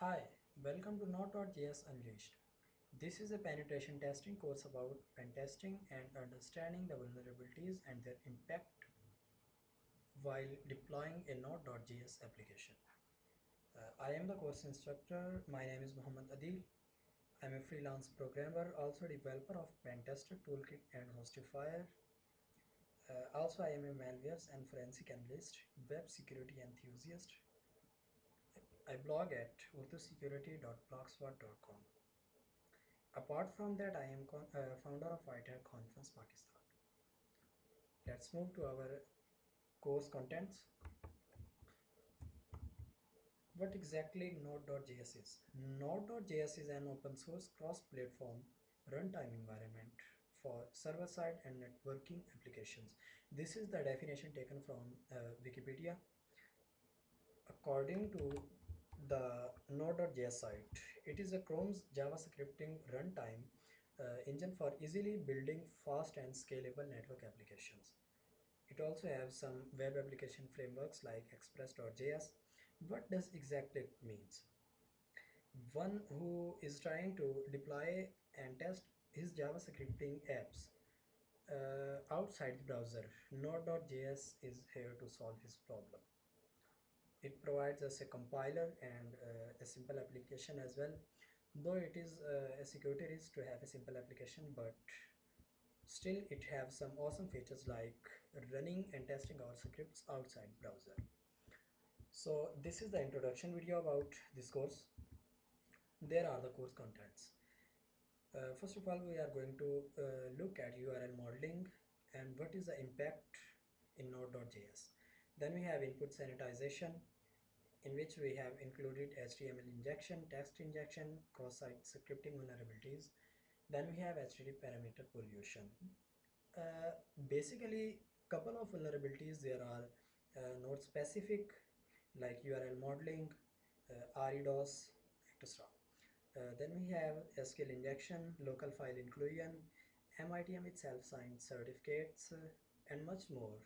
Hi, welcome to Node.js Unleashed. This is a penetration testing course about pen testing and understanding the vulnerabilities and their impact while deploying a Node.js application. Uh, I am the course instructor. My name is Muhammad Adil. I'm a freelance programmer, also developer of Pentester Toolkit and Hostifier. Uh, also, I am a malwares and forensic analyst, web security enthusiast, I blog at urdusecurity.blogspot.com. Apart from that, I am uh, founder of White Conference Pakistan. Let's move to our course contents. What exactly Node.js is? Node.js is an open source cross-platform runtime environment for server-side and networking applications. This is the definition taken from uh, Wikipedia. According to the Node.js site. It is a Chrome's JavaScripting runtime uh, engine for easily building fast and scalable network applications. It also has some web application frameworks like Express.js. What does exactly means? One who is trying to deploy and test his JavaScripting apps uh, outside the browser, Node.js is here to solve his problem it provides us a compiler and uh, a simple application as well. Though it is uh, a security risk to have a simple application but still it have some awesome features like running and testing our scripts outside browser. So this is the introduction video about this course. There are the course contents. Uh, first of all we are going to uh, look at url modeling and what is the impact in node.js then we have input sanitization in which we have included HTML injection, text injection, cross-site scripting vulnerabilities. Then we have HTTP parameter pollution. Uh, basically, couple of vulnerabilities there are uh, node specific like URL modeling, uh, REDOS, etc. Uh, then we have SQL injection, local file inclusion, MITM with self-signed certificates, uh, and much more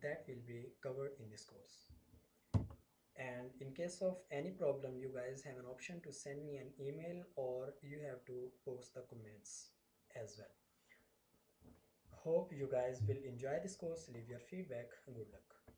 that will be covered in this course and in case of any problem you guys have an option to send me an email or you have to post the comments as well. Hope you guys will enjoy this course. Leave your feedback. Good luck